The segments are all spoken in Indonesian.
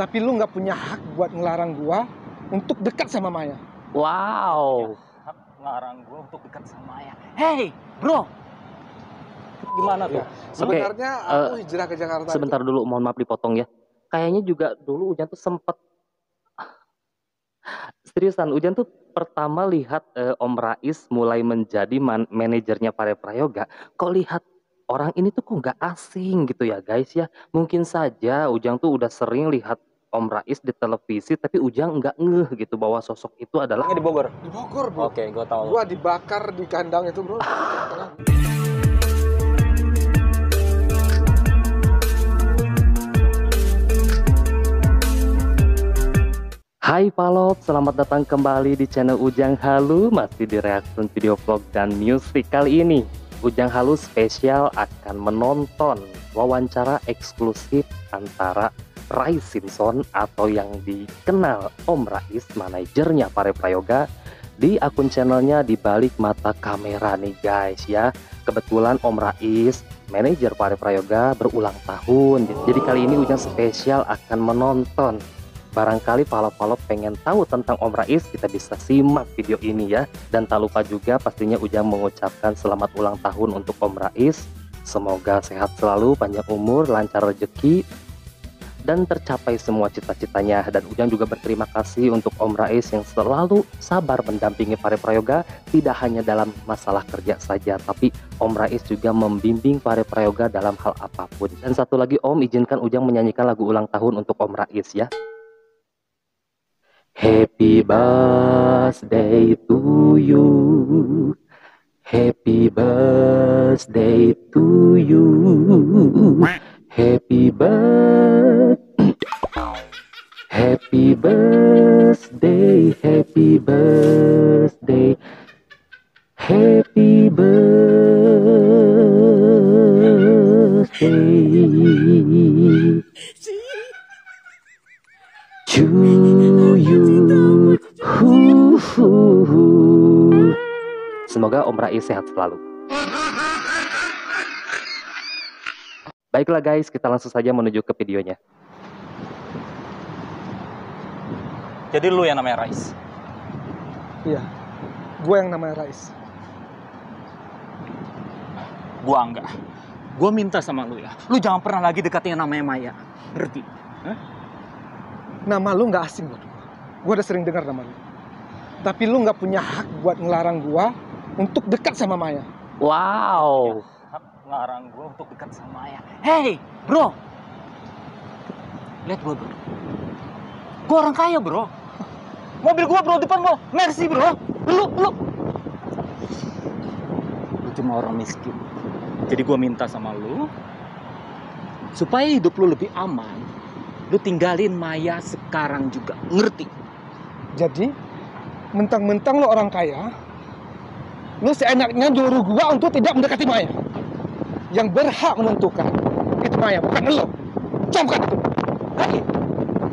Tapi lu nggak punya hak buat ngelarang gua untuk dekat sama Maya. Wow. Hak ngelarang gue untuk dekat sama Maya. Hey, bro. Gimana tuh? Iya. Sebenarnya eh, aku hijrah ke Jakarta. itu- Sebentar dulu, mohon maaf dipotong ya. Kayaknya juga dulu Ujan tuh sempet seriusan Ujan tuh pertama lihat eh, Om Rais mulai menjadi man- manajernya Pare Prayoga. Kok lihat orang ini tuh kok nggak asing gitu ya guys ya. Mungkin saja Ujang tuh udah sering lihat Om Rais di televisi, tapi Ujang nggak ngeh gitu bahwa sosok itu adalah Di Bogor. di Bogor, bro. Oke, gue tahu. Gua dibakar di kandang itu, bro. Hai Palop, selamat datang kembali di channel Ujang Halu Masih di reaction video vlog dan musik Kali ini Ujang Halu spesial akan menonton wawancara eksklusif antara Rai Simpson atau yang dikenal Om Rais, manajernya Pare Prayoga di akun channelnya di balik mata kamera nih guys ya Kebetulan Om Rais, manajer Pare Prayoga berulang tahun Jadi kali ini Ujang spesial akan menonton Barangkali palop-palop pengen tahu tentang Om Rais, kita bisa simak video ini ya. Dan tak lupa juga pastinya Ujang mengucapkan selamat ulang tahun untuk Om Rais. Semoga sehat selalu, panjang umur, lancar rezeki, dan tercapai semua cita-citanya. Dan Ujang juga berterima kasih untuk Om Rais yang selalu sabar mendampingi Pare Prayoga, tidak hanya dalam masalah kerja saja, tapi Om Rais juga membimbing Pare Prayoga dalam hal apa pun. Dan satu lagi Om, izinkan Ujang menyanyikan lagu ulang tahun untuk Om Rais ya. Happy birthday to you. Happy birthday to you. Happy birthday. Happy birthday, happy birthday. Happy birthday to you. Semoga Om Rais sehat selalu. Baiklah guys, kita langsung saja menuju ke videonya. Jadi lu yang namanya Rais. Iya. Gua yang namanya Rais. Gua enggak. Gua minta sama lu ya. Lu jangan pernah lagi deketin yang namanya Maya. Ngerti? Nama lu nggak asing buat gua. Gua udah sering dengar nama lu. Tapi lu nggak punya hak buat ngelarang gua untuk dekat sama Maya. Wow. Hak ngelarang gue untuk dekat sama Maya. Hey, bro. Lihat gua, bro. Gua orang kaya, bro. Mobil gua bro depan lo, Mercy bro. Lu, lu. Lu cuma orang miskin. Jadi gua minta sama lu supaya hidup lu lebih aman. Lu tinggalin Maya sekarang juga. Ngerti? Jadi, mentang-mentang lu orang kaya, lu seenaknya nyuruh gua untuk tidak mendekati Maya. Yang berhak menentukan itu Maya, bukan lu. Camkan itu. Hey,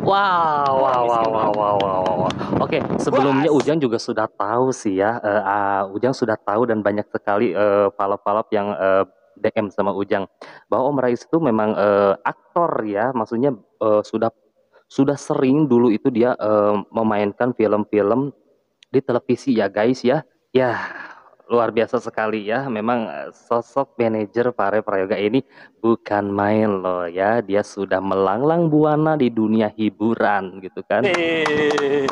Wow, wow, wow, wow, wow, wow, wow. Oke, sebelumnya Puas. Ujang juga sudah tahu sih ya. eh, ah, Ujang sudah tahu dan banyak sekali eh, palap-palap yang eh, DM sama Ujang bahwa Om Rais itu memang eh, aktor ya, maksudnya eh, sudah sudah sering dulu itu dia eh, memainkan film-film di televisi ya guys ya. Ya, luar biasa sekali ya. Memang eh, sosok manajer Pare Prayoga ini bukan main loh ya. Dia sudah melanglang buana di dunia hiburan gitu kan. hey.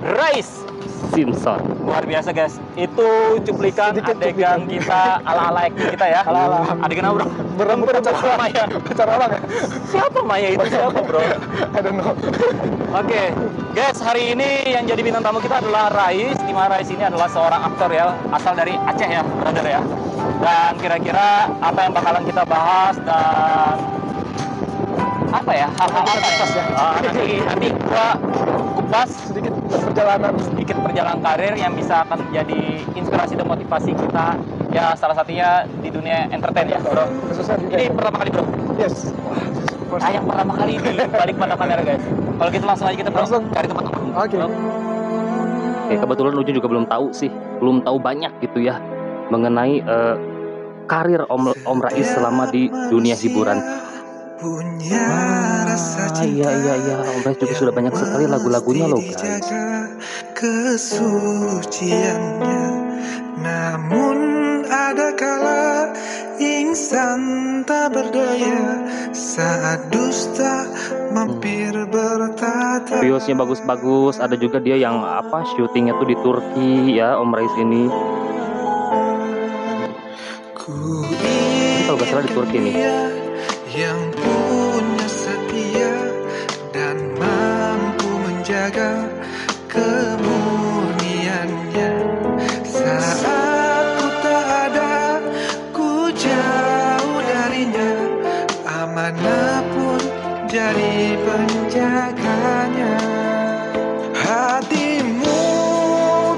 Rais, Simpson. luar biasa guys. Itu cuplikan Sedikit adegan kita ala-ala acting kita ya. Ala-ala. Adegan apa bro? Berembur pacar Maya. pacar orang ya? Siapa Maya itu siapa bro? I don't know. Oke, guys, hari ini yang jadi bintang tamu kita adalah Rais. Di mana Rais ini adalah seorang aktor ya, asal dari Aceh ya, brother ya. Dan kira-kira apa yang bakalan kita bahas dan apa ya hal-hal apa ya? Ah, nanti nanti gua kupas Sedikit perjalanan sedikit perjalanan karir yang bisa akan menjadi inspirasi dan motivasi kita ya salah satunya di dunia entertain ya bro. Ini pertama kali bro. Yes. First- Ah, yang pertama kali di balik mata kamera guys. Kalau gitu langsung aja kita bro Langsung. cari tempat nongkrong. Oke. Bro. Oke, kebetulan Ujung juga belum tahu sih, belum tahu banyak gitu ya mengenai eh, karir Om Om Rais selama di dunia hiburan. Punya rasa cinta iya iya iya. Om Rais juga sudah banyak sekali lagu-lagunya loh guys. kesuciannya. Namun ada kala insan tak berdaya Saat dusta mampir bertata Videosnya bagus-bagus. Ada juga dia yang apa syutingnya tuh di Turki ya Om Rais ini. Ku Ini kalau nggak salah di Turki nih. Yang punya setia Dan mampu menjaga Kemurniannya Saat ku tak ada Ku jauh darinya Amanah pun jadi penjaganya Hatimu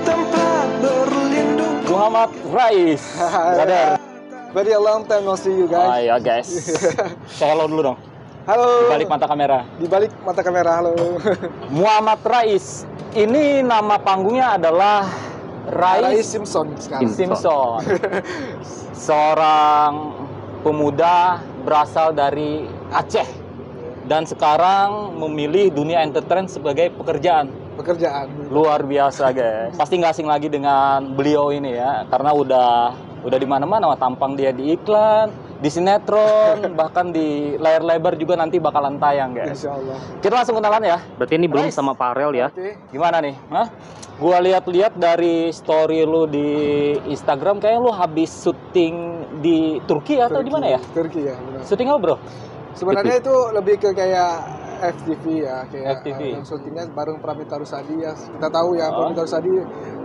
tempat berlindung Muhammad Rais. Brother. Very long time no see you guys. ya guys. Saya hello dulu dong. Halo. Balik mata kamera. Di balik mata kamera, halo. Muhammad Rais. Ini nama panggungnya adalah Rais Rais Simpson sekarang. Simpson. Seorang pemuda berasal dari Aceh dan sekarang memilih dunia entertain sebagai pekerjaan. Pekerjaan. Luar biasa, guys. Pasti nggak asing lagi dengan beliau ini ya, karena udah udah di mana-mana tampang dia di iklan, di sinetron, bahkan di layar lebar juga nanti bakalan tayang, guys. Insya Allah. Kita langsung kenalan ya. berarti ini belum Rais. sama Farel ya Oke. Gimana nih? Hah? Gua lihat-lihat dari story lu di Instagram kayak lu habis syuting di Turki atau di mana ya? Turki ya, benar. Syuting apa, Bro? Sebenarnya itu lebih ke kayak FTV ya, kayak FTV. uh, yang syutingnya bareng Pramita Rusadi ya. Kita tahu ya Oh. Pramita Rusadi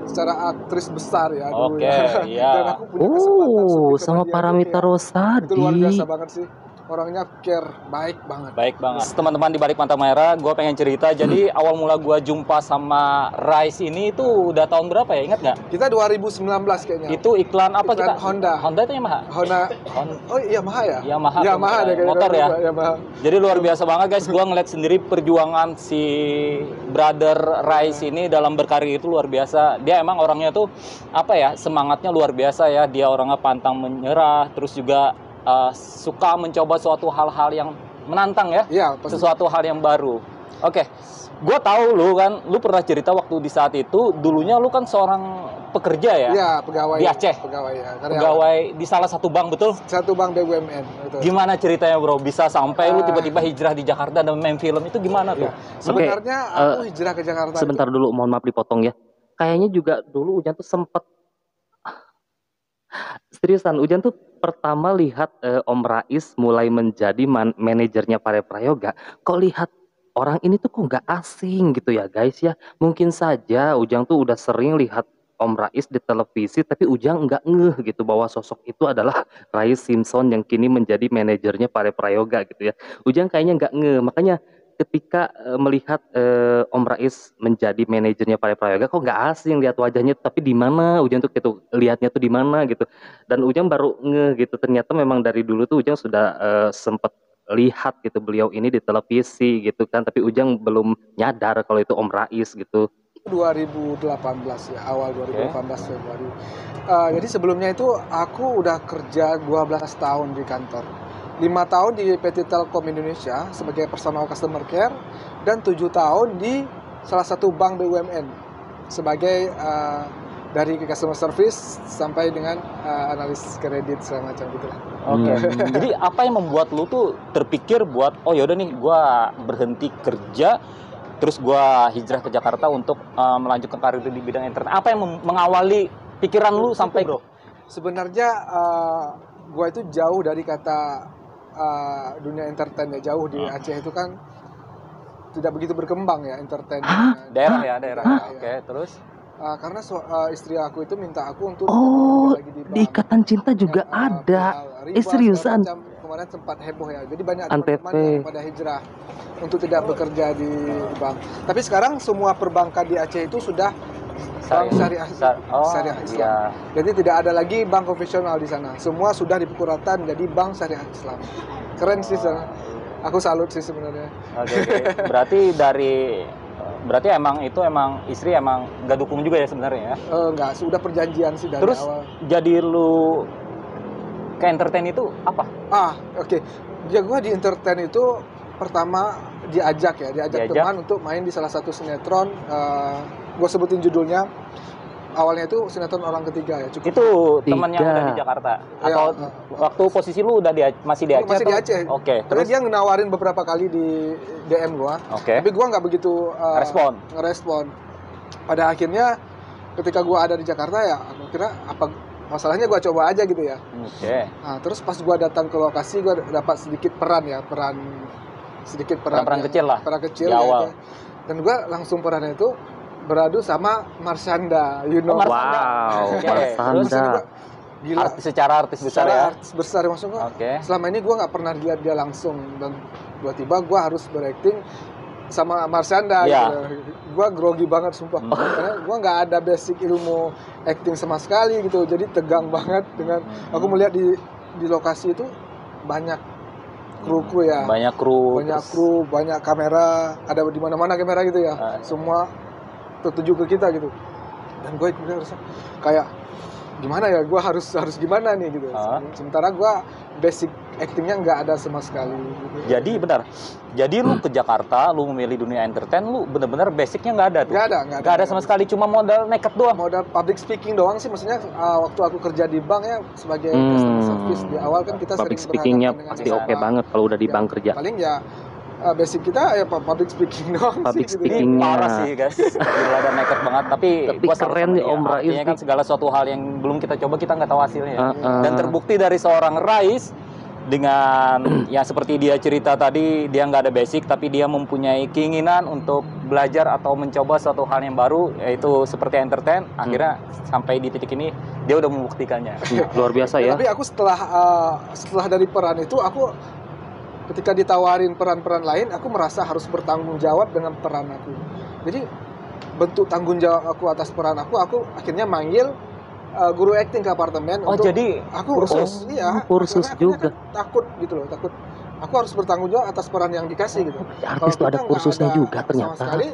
secara aktris besar ya dulu Oke, ya. iya. Dan aku punya kesempatan Oh sama Paramita kayak- Rosadi Itu luar biasa banget sih. Orangnya care, baik banget. Baik banget. Teman-teman di balik mata merah, gue pengen cerita. Jadi awal mula gua jumpa sama Rise ini itu udah tahun berapa ya? Ingat nggak? Kita 2019 kayaknya. Itu iklan apa Iklan kita? Honda. Honda itu Yamaha. Honda Hon- Oh iya Yamaha ya? Yamaha, Yamaha deh motor ya? Yamaha. Jadi luar biasa banget guys, gua ngeliat sendiri perjuangan si brother Rise ini dalam berkarir itu luar biasa. Dia emang orangnya tuh apa ya semangatnya luar biasa ya. Dia orangnya pantang menyerah, terus juga uh, suka mencoba suatu hal-hal yang menantang ya, pasti. sesuatu hal yang baru. Oke, gue tahu lu kan, lu pernah cerita waktu di saat itu dulunya lu kan seorang pekerja ya, Iya, pegawai. Di Aceh? Pegawai ya. karyawan. pegawai di salah satu bank betul. Satu bank BUMN. Betul. Gimana ceritanya bro? Bisa sampai lu Ah. tiba-tiba hijrah di Jakarta dan main film itu gimana tuh? Iya. Sebenarnya aku hijrah ke Jakarta. itu. sebentar dulu mohon maaf dipotong ya kayaknya juga dulu Ujan tuh sempet seriusan Ujan tuh pertama lihat eh, Om Rais mulai menjadi man- manajernya Pare Prayoga kok lihat orang ini tuh kok nggak asing gitu ya guys ya? Mungkin saja Ujang tuh udah sering lihat Om Rais di televisi tapi Ujang nggak ngeh gitu bahwa sosok itu adalah Rais Simpson yang kini menjadi manajernya Pare Prayoga gitu ya. Ujang kayaknya nggak ngeh makanya ketika eh, melihat eh, Om Rais menjadi manajernya Pare Prayoga kok nggak asing lihat wajahnya tapi di mana? Ujang tuh gitu lihatnya tuh di mana? gitu. Dan Ujang baru ngeh gitu ternyata memang dari dulu tuh Ujang sudah eh, sempet lihat gitu beliau ini di televisi gitu kan tapi Ujang belum nyadar kalau itu Om Rais gitu. 2018 ya awal 2018 Februari. Eh, jadi sebelumnya itu aku udah kerja 12 tahun di kantor. 5 tahun di PT Telkom Indonesia sebagai personal customer care dan 7 tahun di salah satu bank BUMN sebagai eh, dari customer service sampai dengan eh, analis kredit segala macam gitu lah. Oke. Hmm. Jadi apa yang membuat lu tuh terpikir buat oh yaudah nih gua berhenti kerja terus gua hijrah ke Jakarta untuk uh, melanjutkan karir di bidang internet. Apa yang mengawali pikiran lu sampai bro? Sebenarnya eh, gua itu jauh dari kata eh, dunia entertain ya jauh di Hmm. Aceh itu kan tidak begitu berkembang ya entertain. Daerah ya daerah. Hah? Oke terus. Eh, karena so- eh, istri aku itu minta aku untuk Oh, lagi di di ikatan cinta juga Ya, ada riba, Eh, seriusan? Kemarin sempat heboh ya. Jadi banyak teman-teman yang pada hijrah untuk tidak bekerja di bank. Tapi sekarang semua perbankan di Aceh itu sudah bank syariah, Syar- oh, syariah Islam. iya. Jadi tidak ada lagi bank konvensional di sana. Semua sudah dipukul rata menjadi bank syariah Islam. Keren sih sana. Aku salut sih sebenarnya. Oke, oke. Berarti dari berarti emang itu emang istri emang nggak dukung juga ya sebenarnya ya. Eh, enggak, sudah perjanjian sih dari Terus awal. jadi lu ke entertain itu apa? Ah, oke. Ya gua di entertain itu pertama diajak ya, diajak, Diajak. teman untuk main di salah satu sinetron. Gue sebutin judulnya. Awalnya itu sinetron orang ketiga ya, cukup. Itu temannya udah di Jakarta Ya, atau eh. waktu posisi lu udah di masih di Aceh? Masih di atau- Aceh. Oke. Karena Terus dia nawarin beberapa kali di DM gua, oke. tapi gua nggak begitu uh, Respon. ngerespon. Pada akhirnya ketika gua ada di Jakarta ya, aku kira apa masalahnya gua coba aja gitu ya. Oke. Nah, terus pas gua datang ke lokasi gua dapat sedikit peran ya, peran sedikit peran Peran-peran yang- kecil lah. peran kecil di ya, awal. itu. Dan gua langsung perannya itu beradu sama Marshanda, you know. Oh, Marshanda. Wow. Terus ini Marsanda. gua gila. Artis secara artis besar secara ya. artis besar maksud gua. Oke. Selama ini gua nggak pernah lihat dia langsung dan tiba-tiba gua harus berakting sama Marshanda Iya. gitu. Gua grogi banget sumpah. Hmm. Karena gua nggak ada basic ilmu acting sama sekali gitu. Jadi tegang banget dengan aku melihat di di lokasi itu banyak kru-kru ya. Banyak kru. banyak kru, banyak kamera, ada di mana-mana kamera gitu ya. Ah. Semua tertuju ke kita gitu. Dan gue kemudian rasa kayak gimana ya, gue harus harus gimana nih gitu. Ah. Sementara gue basic actingnya nggak ada sama sekali. Gitu. Jadi benar. Jadi lu ke Jakarta, lu memilih dunia entertain, lu bener-bener basicnya nggak ada tuh. Nggak ada, nggak ada. Nggak ada sama sekali, cuma modal nekat doang. Modal public speaking doang sih, maksudnya uh, waktu aku kerja di bank ya sebagai Hmm. customer service di awal kan kita Public sering speakingnya pasti oke orang. banget kalau udah di Ya, bank kerja. Paling ya uh, basic kita ya public speaking doang Public sih. gitu. Ini speaking. Speakingnya. parah sih guys, gila dan nekat banget. Tapi, Tapi gua keren nih dia. Om Rais kan segala suatu hal yang belum kita coba kita nggak tahu hasilnya. Heeh. Dan terbukti dari seorang Rais dengan ya seperti dia cerita tadi dia nggak ada basic tapi dia mempunyai keinginan untuk belajar atau mencoba suatu hal yang baru yaitu seperti entertain akhirnya sampai di titik ini dia udah membuktikannya luar biasa Ya, ya. tapi aku setelah uh, setelah dari peran itu aku ketika ditawarin peran-peran lain aku merasa harus bertanggung jawab dengan peran aku. Jadi bentuk tanggung jawab aku atas peran aku aku akhirnya manggil uh, guru acting ke apartemen oh untuk jadi aku kursus? iya kursus juga. kan takut gitu loh takut aku harus bertanggung jawab atas peran yang dikasih gitu. Artis tuh ada kursusnya ada juga ternyata. sekali,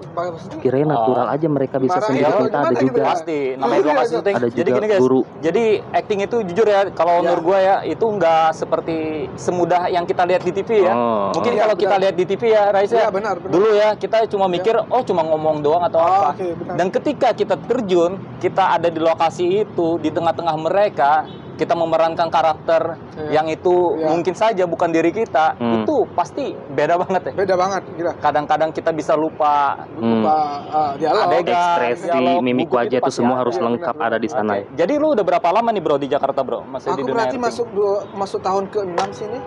Kirain natural aja mereka bisa sendiri kita ada gitu juga. ya? pasti namanya Iya, lokasi iya. syuting Ada jadi juga gini guys guru. jadi acting itu jujur ya kalau Ya. menurut gua ya itu nggak seperti semudah yang kita lihat di TV ya Oh. mungkin Iya, kalau kita lihat di TV ya Rais Iya ya benar benar. dulu ya kita cuma mikir oh cuma ngomong doang atau Oh, apa benar. dan ketika kita terjun kita ada di lokasi itu di tengah-tengah mereka kita memerankan karakter Iya. yang itu Iya. mungkin saja bukan diri kita Hmm. itu pasti beda banget ya beda banget gila. kadang-kadang kita bisa lupa Hmm. Lupa uh, dialog. Adegan, Ekspresi, dialog, mimik wajah itu pasti semua ada. harus Iya, lengkap benar, ada di sana. Oke. Jadi lu udah berapa lama nih bro di Jakarta bro? Masih di Aku dunia berarti masuk dua, masuk tahun ke-6 sini.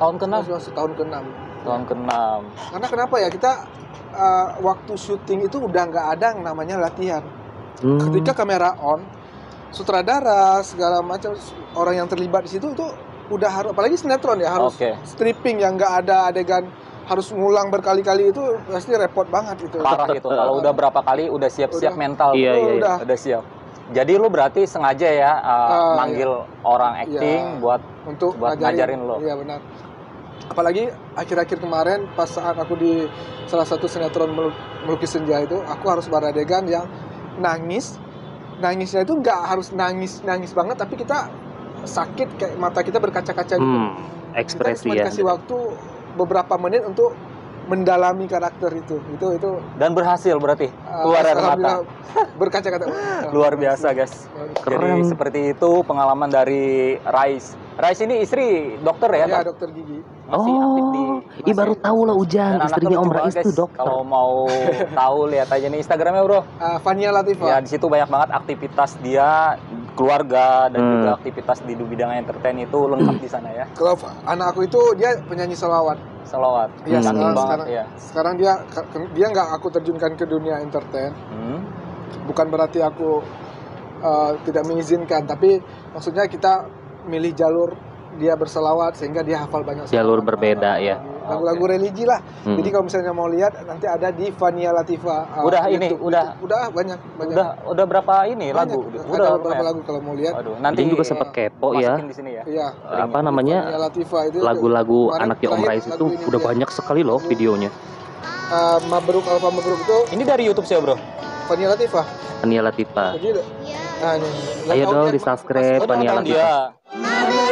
tahun ke-6? Masuk, masuk tahun ke-6. Tahun ke-6. Karena kenapa ya? Kita uh, waktu syuting itu udah nggak ada yang namanya latihan. Hmm. Ketika kamera on, sutradara segala macam orang yang terlibat di situ itu udah harus apalagi sinetron ya harus Oke. stripping yang nggak ada adegan harus ngulang berkali-kali itu pasti repot banget itu. Parah gitu. Kalau udah berapa kali udah siap-siap Udah. mental. Iya, Oh, iya, iya. udah. Udah siap. Jadi lu berarti sengaja ya uh, Ah, manggil orang acting Iya. buat untuk Buat ngajarin lo. Iya benar. Apalagi akhir-akhir kemarin pas saat aku di salah satu sinetron Melu- melukis senja itu, aku harus beradegan yang nangis. Nangisnya itu nggak harus nangis nangis banget, tapi kita sakit kayak mata kita berkaca-kaca gitu. Hmm, Kita ekspresi cuma ya. dikasih waktu beberapa menit untuk mendalami karakter itu. Itu itu dan berhasil berarti uh, keluar dari mata. berkaca-kaca. Luar biasa guys. Keren. Jadi seperti itu pengalaman dari Rais. Rais ini istri dokter ya? Ya, Dok? dokter gigi. Masih aktif di Oh, ih baru tahu lah Ujang, Dan istrinya Om Rais itu dokter. Kalau mau tahu lihat aja nih Instagramnya bro. Uh, Fania Latifah. Ya di situ banyak banget aktivitas dia keluarga dan Hmm. juga aktivitas di bidang entertain itu lengkap di sana ya. Kalau anak aku itu dia penyanyi selawat. Salawat. Iya, Hmm. Sekarang, banget sekarang, ya. sekarang dia dia nggak aku terjunkan ke dunia entertain. Hmm. Bukan berarti aku uh, tidak mengizinkan, tapi maksudnya kita milih jalur dia berselawat sehingga dia hafal banyak Jalur selawat. berbeda, ya. Lagu-lagu religi lah. Hmm. Jadi kalau misalnya mau lihat nanti ada di Fania Latifa. uh, Udah ini, YouTube. udah. YouTube. udah banyak banyak. Udah udah berapa ini Banyak. lagu? Ada Udah beberapa lumayan. lagu kalau mau lihat. Waduh, nanti juga sempat kepo ya. di sini ya. Iya. Apa namanya? Latifa Lagu-lagu anaknya Om Rais lagu itu udah dia. banyak sekali loh videonya. uh, Mabruk Alfa Mabruk itu Ini dari YouTube saya bro. Fania Latifah. Ania Latifa. Jadi nah, ini. Ayo Lagu- dong lagu- di subscribe Oh, Ania nonton Latifa.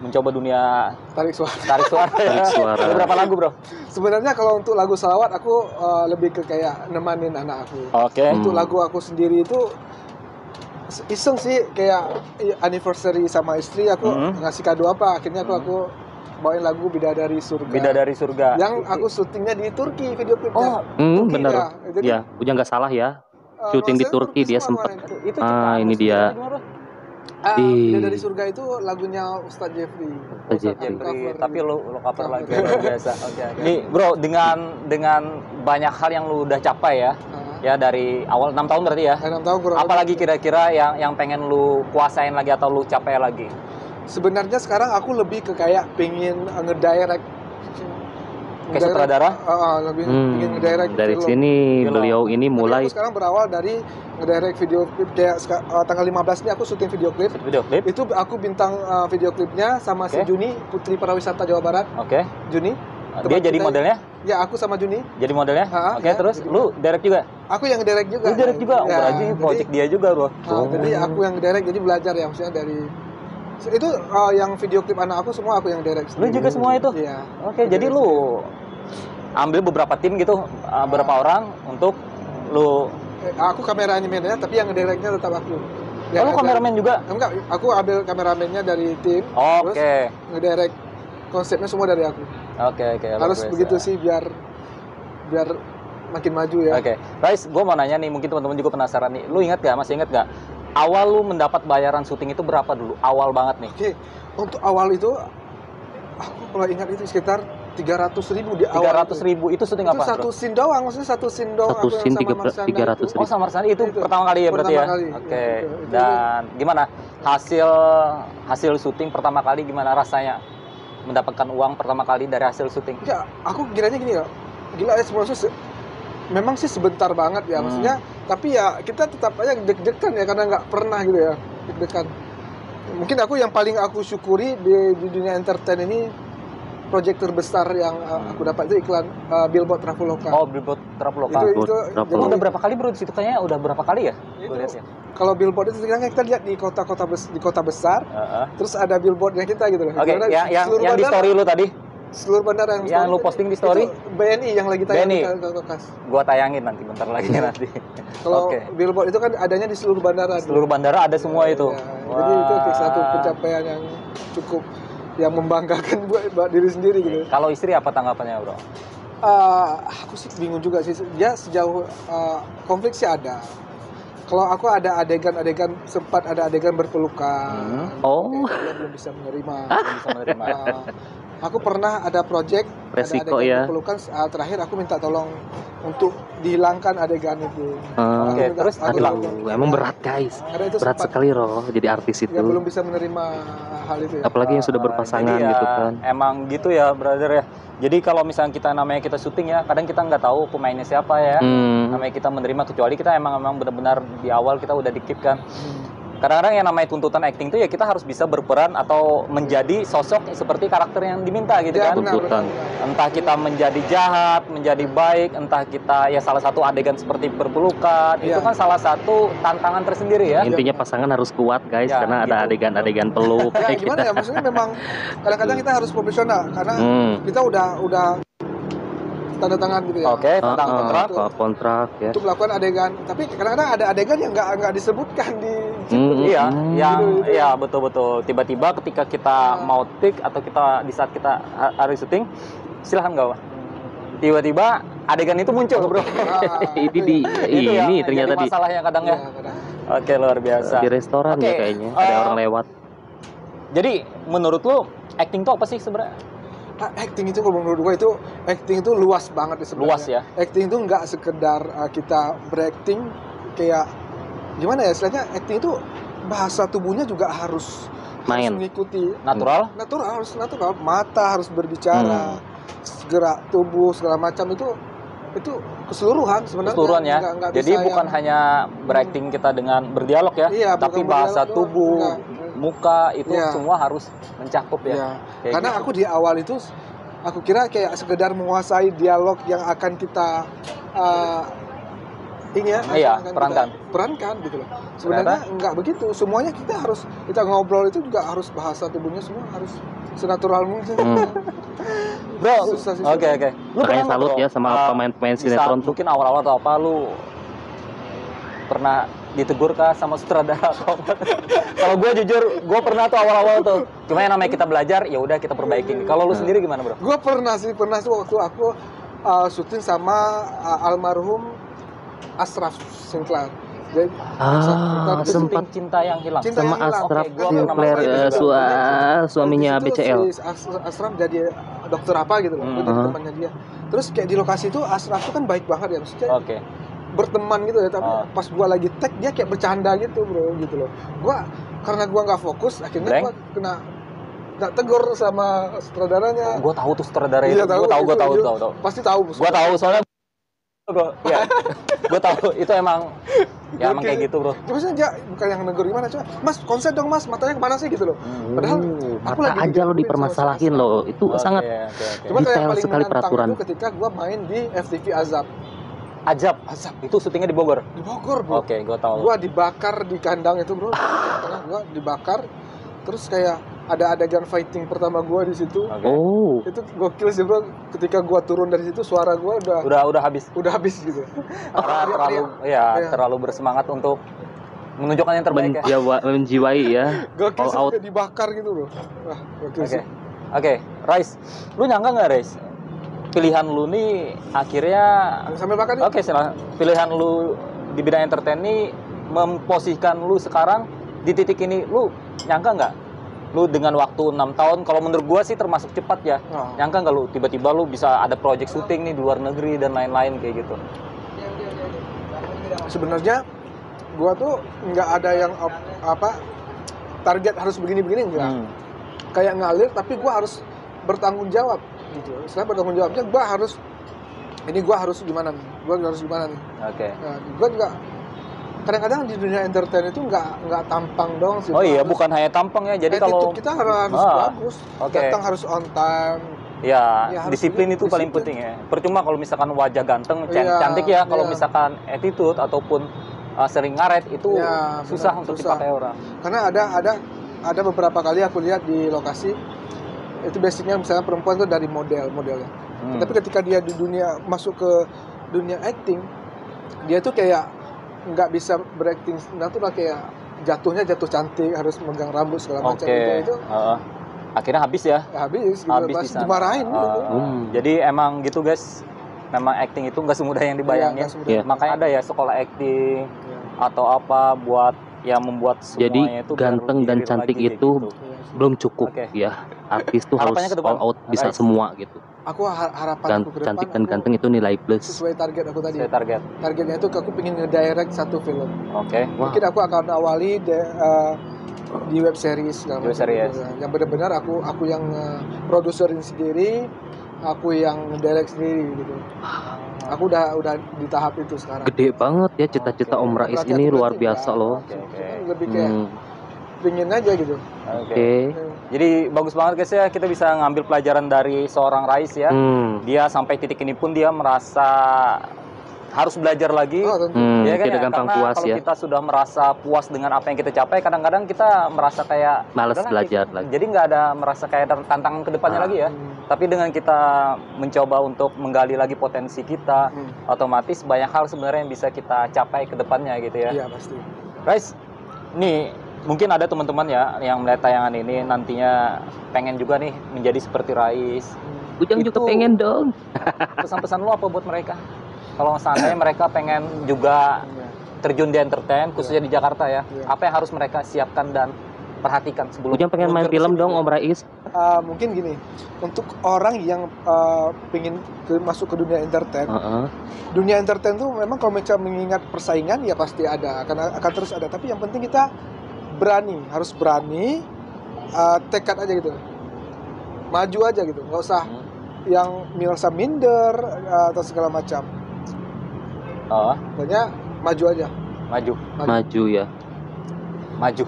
mencoba dunia tarik suara. tarik suara. ya. Tarik suara. Ada Berapa lagu, Bro? Sebenarnya kalau untuk lagu salawat aku uh, lebih ke kayak nemanin anak aku. Oke. Hmm. Untuk lagu aku sendiri itu iseng sih kayak anniversary sama istri aku Mhm. ngasih kado apa akhirnya aku aku bawain lagu Bidadari Surga. Bidadari surga. Yang aku syutingnya di Turki video klipnya. Oh, Hmm, Turki bener. ya. Jadi, Ya, Ujang nggak salah ya. uh, syuting di Turki dia itu Ah, ini dia. Ah, Di- Bidadari Surga itu lagunya Ustadz Jeffrey. Ustadz Jeffrey. Jeffrey, tapi lo lo cover lagi luar biasa. Oke. Nih, Bro, dengan dengan banyak hal yang lu udah capai ya, Ah, ya dari awal 6 tahun berarti ya. enam tahun kurang Apalagi kira-kira yang yang pengen lu kuasain lagi atau lu capai lagi? Sebenarnya sekarang aku lebih ke kayak pengen uh, ngedirect Kayak sutradara? Ah, lebih Hmm, pengen ngedirect dari film. sini Film. beliau ini Tapi mulai aku sekarang berawal dari ngedirect video klip kayak uh, tanggal 15 ini aku syuting video klip. Video klip? Itu aku bintang uh, video klipnya sama si Oke. Juni Putri Pariwisata Jawa Barat. Oke. Juni. Dia jadi modelnya? Ya aku sama Juni. Jadi modelnya? Oke, ya, terus jadi lu direct juga? Aku yang ngedirect juga. Lu direct juga? Oh, Ya, berarti jadi- project dia juga, Bro. Oh. Jadi aku yang direct jadi belajar ya maksudnya dari itu uh, yang video klip anak aku semua aku yang direct. Lu juga semua itu? Iya. Oke, jadi lu ambil beberapa tim gitu, uh, beberapa orang untuk lu Eh, aku kameramennya tapi yang ngedirectnya tetap aku. Oh, lu kameramen juga? Enggak, aku ambil kameramennya dari tim. Oke. Terus ngedirect konsepnya semua dari aku. Oke, oke. luar Harus biasa. begitu sih biar biar makin maju ya. Oke, guys, gue mau nanya nih, mungkin teman-teman juga penasaran nih. Lu ingat gak, masih ingat gak? Awal lu mendapat bayaran syuting itu berapa dulu? Awal banget nih. Oke, untuk awal itu aku kalau ingat itu sekitar 300 ribu di awal. 300 ribu itu syuting Itu apa, satu bro? scene doang, maksudnya satu scene doang. Satu scene sama tiga- Marsanda 300 itu. Oh, sama Marsani itu, Itu. pertama kali ya berarti ya? Pertama kali, Oke. iya, itu. Itu- Dan gimana hasil hasil syuting pertama kali gimana rasanya mendapatkan uang pertama kali dari hasil syuting? Ya, aku kiranya gini ya. Gila ya semua se- memang sih sebentar banget ya Hmm. maksudnya, tapi ya kita tetap aja deg-degan ya karena nggak pernah gitu ya, deg-degan. Mungkin aku yang paling aku syukuri di, di dunia entertain ini proyek terbesar yang uh, aku dapat itu iklan uh, billboard Traveloka. Oh, billboard Traveloka. itu, itu Traveloka. Jadi udah berapa kali bro di situ kayaknya udah berapa kali ya? Itu. Lihat ya. kalau billboard itu sekarang kita lihat di kota-kota bes- di kota besar, Heeh. terus ada billboardnya kita gitu loh. Oke, Karena yang yang yang di bandara- story lu tadi, seluruh bandara yang, yang lu posting di story, itu BNI yang lagi tayang BNI. di Kalkas. gua tayangin nanti bentar lagi nanti. Kalau Oke. billboard itu kan adanya di seluruh bandara. Seluruh bandara ada semua itu. Ya, Jadi itu satu pencapaian yang cukup yang membanggakan buat, buat diri sendiri gitu. Kalau istri apa tanggapannya, Bro? Eh, aku sih bingung juga sih. Dia sejauh eh, konflik sih ada. Kalau aku ada adegan-adegan sempat ada adegan berpelukan. Hmm. Oh. Dia belum bisa menerima. Belum bisa menerima. Aku pernah ada project Resiko ada adegan ya. berpelukan. eh, terakhir aku minta tolong untuk dihilangkan adegan itu. Ah, Oke, terus Aku hilang. aduh, emang berat guys. Karena itu Berat sempat sekali loh jadi artis itu. ya belum bisa menerima hal itu ya. Apalagi yang sudah Eh, berpasangan jadi ya, gitu kan. Emang gitu ya, brother ya. Jadi kalau misalnya kita namanya kita syuting ya, kadang kita nggak tahu pemainnya siapa ya. Hmm. Namanya kita menerima kecuali kita emang emang benar-benar di awal kita udah dikip kan. Hmm. Kadang-kadang yang namanya tuntutan acting itu ya kita harus bisa berperan atau menjadi sosok seperti karakter yang diminta gitu Ya, kan. benar, Tuntutan. Entah kita menjadi jahat, menjadi baik, entah kita ya salah satu adegan seperti berpelukan, itu Iya. kan salah satu tantangan tersendiri ya. Intinya pasangan harus kuat guys Ya, karena ada gitu. adegan-adegan peluk Ya gimana kita. ya maksudnya memang kadang-kadang kita harus profesional karena Hmm. kita udah udah tanda tangan gitu ya. Oke, tentang Ah, ah, kontrak. ko- kontrak ya. Untuk melakukan adegan, tapi kadang-kadang ada adegan yang nggak nggak disebutkan di Hmm, Iya, hmm. yang Gitu, gitu. ya betul-betul. Tiba-tiba ketika kita Ah. mau tik atau kita di saat kita ha- hari syuting, silahkan gak Tiba-tiba adegan itu muncul, bro. Ah, ini itu di itu ini ternyata jadi di masalahnya kadang ya. Iya, kadang. Oke, luar biasa. di restoran Oke, ya kayaknya ada eh, orang lewat. Jadi menurut lu acting itu apa sih sebenarnya? Acting itu kalau menurut gua itu acting itu luas banget ya sebenarnya. Luas ya. Acting itu nggak sekedar uh, kita berakting kayak gimana ya istilahnya acting itu bahasa tubuhnya juga harus Main. harus mengikuti Natural? natural harus natural mata harus berbicara gerak tubuh segala macam itu itu keseluruhan sebenarnya Keseluruhan ya. Nggak- nggak Jadi bukan yang- hanya berakting kita dengan berdialog ya, Iya, tapi bahasa tubuh, Enggak. muka itu Iya. semua harus mencakup ya. Iya. Kayak Karena gitu. aku di awal itu aku kira kayak sekedar menguasai dialog yang akan kita uh, Iya, Iya, akan perankan. kita perankan gitu loh. Sebenarnya nggak begitu. Semuanya kita harus kita ngobrol itu juga harus bahasa tubuhnya semua harus senatural mungkin. Hmm. Bro, oke oke. Lu Makanya pernah nggak, salut bro, ya sama uh, pemain-pemain sinetron tuh. mungkin awal-awal atau apa lu pernah ditegur kah sama sutradara atau apa? Kalau gue jujur, gue pernah tuh awal-awal tuh. Cuma yang namanya kita belajar, ya udah kita perbaiki. Kalau lu Nah. sendiri gimana bro? Gue pernah sih, pernah sih waktu aku uh, syuting sama uh, almarhum Ashraf Sinclair. Jadi, Ah, sempat Cinta, cinta yang hilang. Cinta sama yang hilang. Gua pernah Sinclair masuk eh, itu su- ah, suaminya BCL. Si As- Ashraf jadi dokter apa gitu loh, Hmm. Jadi Uh-huh. temannya dia. Terus kayak di lokasi itu Ashraf tuh kan baik banget ya, maksudnya Oke. berteman gitu ya. Tapi Oh. pas gua lagi tag dia kayak bercanda gitu bro, gitu loh. Gua karena gua nggak fokus, akhirnya Blank? gua kena nggak tegur sama sutradaranya. Gue tahu tuh sutradara itu. Iya, Gue tahu, gue itu tahu, dia tahu, tahu. Pasti tahu. Gue tahu soalnya. Bro, ya. gue tahu itu emang ya emang kayak gitu bro. Cuma sih dia bukan yang negur gimana, cuma Mas konsen dong Mas, matanya ke mana sih gitu loh. Padahal Oh, aku mata lagi aja lo dipermasalahin loh. Itu sangat oke, oke. Cuma kayak Detail yang paling sekali peraturan. itu ketika gua main di FTV Azab. Ajab. Azab Itu syutingnya di Bogor. di Bogor, Bro. Oke, gue tahu. Gua dibakar di kandang itu, Bro. Tengah gua dibakar. Terus kayak ada adegan fighting pertama gua di situ. Oke. Oh, Itu gokil sih, Bro. Ketika gua turun dari situ suara gua udah Udah udah habis. udah habis gitu. Karena terlalu ya Iya. terlalu bersemangat untuk menunjukkan yang terbaik ya. menjiwa- menjiwai ya. Gokil All sih out. dibakar gitu, Bro. Wah, gokil Oke. sih. Oke, Rice. Lu nyangka nggak, Rice? Pilihan lu nih akhirnya Sambil bakar nih. Oke, silakan. Pilihan lu di bidang entertain ini memposisikan lu sekarang di titik ini lu nyangka nggak? Lu dengan waktu enam tahun, kalau menurut gua sih termasuk cepat ya. Nah, Nyangka nggak lu tiba-tiba lu bisa ada project syuting nih di luar negeri dan lain-lain kayak gitu? sebenarnya gua tuh nggak ada yang op- apa target harus begini-begini enggak. Hmm. kayak ngalir tapi gua harus bertanggung jawab gitu setelah bertanggung jawabnya gua harus ini gua harus gimana nih gua harus gimana nih Oke. nah, gua juga kadang-kadang di dunia entertain itu nggak nggak tampang dong sih Oh iya, Harus- bukan hanya tampang ya. Jadi attitude kalau kita harus, harus Ah, bagus oke. datang harus on time ya, Ya, harus disiplin disiplin. itu paling penting ya. Percuma kalau misalkan wajah ganteng, Iya, cantik ya. Kalau iya. misalkan attitude ataupun uh, sering ngaret itu Ya, susah benar, untuk susah. dipakai orang. karena ada ada ada beberapa kali aku lihat di lokasi itu basicnya misalnya perempuan tuh dari model modelnya Hmm. tapi ketika dia di dunia masuk ke dunia acting dia tuh kayak nggak bisa berakting natural kayak jatuhnya jatuh cantik harus megang rambut segala Oke. macam itu itu Heeh. akhirnya habis ya. ya habis gitu Habis pas di sana. dimarahin Ah, gitu Hmm. Jadi emang gitu guys. Memang acting itu nggak semudah yang Iya, dibayangin. nggak semudah. Iya. Makanya ada ya sekolah acting Iya. atau apa buat ya membuat Jadi semuanya itu biar ganteng dan cantik lagi itu gitu. Belum cukup Oke. ya. Artis tuh harus all out bisa guys. semua gitu. aku har- harapan Gan- aku ke depan cantik dan aku ganteng itu nilai plus. sesuai target aku tadi Saya target. targetnya itu aku pengen ngedirect satu film Oke. Wah, mungkin aku akan awali de- eh, di web series segala Web series. gitu ya. yang benar-benar aku aku yang eh, produserin sendiri aku yang direct sendiri gitu aku udah udah di tahap itu sekarang gede banget ya cita-cita Oke. Om Rais ini luar biasa ya, loh. Oke, oke. lebih kayak Hmm, pengen aja gitu Oke. Oke. Jadi bagus banget guys ya kita bisa ngambil pelajaran dari seorang Rais ya. Hmm. Dia sampai titik ini pun dia merasa harus belajar lagi. oh tentu Hmm, Iya kan tidak ya? gampang Karena puas kalau ya. kita sudah merasa puas dengan apa yang kita capai, kadang-kadang kita merasa kayak Males "Udahlah, belajar gitu." lagi. Jadi nggak ada merasa kayak ada tantangan ke depannya Ah. lagi ya. Hmm. Tapi dengan kita mencoba untuk menggali lagi potensi kita, Hmm. otomatis banyak hal sebenarnya yang bisa kita capai ke depannya gitu ya. iya pasti Guys, nih mungkin ada teman-teman ya yang melihat tayangan ini nantinya pengen juga nih menjadi seperti Rais. Ujang juga pengen dong. Pesan-pesan lu apa buat mereka? Kalau seandainya mereka pengen juga Iya. terjun di entertain, khususnya di Jakarta ya, Iya. apa yang harus mereka siapkan dan perhatikan sebelum Ujang pengen main film dong Om Rais. Ah, mungkin gini untuk orang yang ah, pengen ke- masuk ke dunia entertain Heeh. dunia entertain tuh memang kalau mereka mengingat persaingan ya pasti ada akan akan terus ada tapi yang penting kita berani harus berani uh, tekad aja gitu maju aja gitu nggak usah Hmm. yang merasa minder uh, atau segala macam Oh, pokoknya maju aja maju, Maju ya, maju.